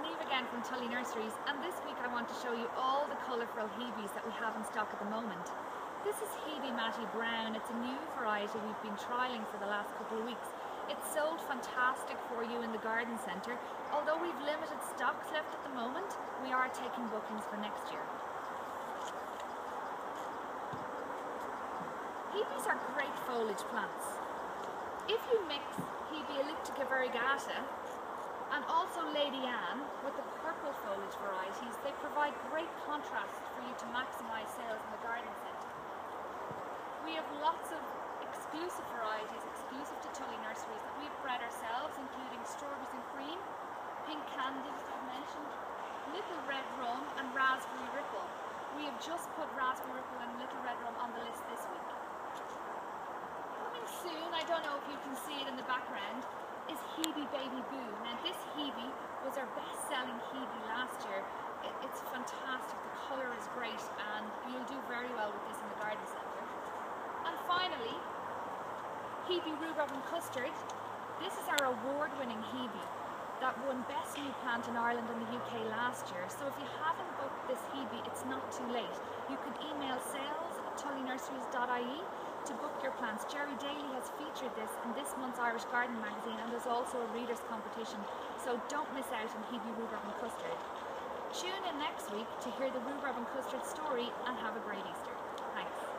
Niamh again from Tully Nurseries and this week I want to show you all the colourful Hebes that we have in stock at the moment. This is Hebe Matty Brown, it's a new variety we've been trialling for the last couple of weeks. It's sold fantastic for you in the garden centre. Although we've limited stocks left at the moment, we are taking bookings for next year. Hebes are great foliage plants. If you mix Hebe elliptica variegata and also Lady Anne with the purple foliage varieties, they provide great contrast for you to maximise sales in the garden centre. We have lots of exclusive varieties, exclusive to Tully Nurseries that we've bred ourselves, including strawberries and cream, pink candy, as I've mentioned, little red rum and raspberry ripple. We have just put raspberry ripple and little red rum on the list this week Coming soon, I don't know if you can see it in the background, is Hebe Baby Boo. Now this Hebe was our best-selling Hebe it's fantastic, the colour is great and you'll do very well with this in the garden centre. And finally, Hebe Rhubarb and Custard. This is our award-winning Hebe that won Best New Plant in Ireland and the UK last year. So if you haven't booked this Hebe, it's not too late. You could email sales at tullynurseries.ie to book your plants. Gerry Daly has featured this in this month's Irish Garden magazine and there's also a readers competition, so don't miss out on Hebe Rhubarb and Custard. Tune in next week to hear the rhubarb and custard story and have a great Easter. Thanks.